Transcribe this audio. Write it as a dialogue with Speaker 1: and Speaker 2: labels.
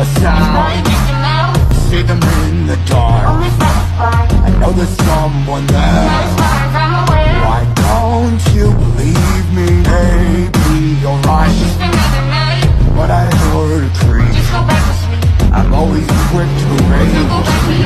Speaker 1: us now See them in the dark I know there's someone there Why don't you believe me? Maybe you're right But I heard a creep I'm always quick to rage